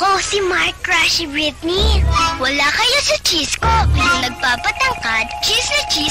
Cheese si Mark Crush si Britney. Wala kayo sa cheese ko. Yung nagpapatangkad, cheese na cheese.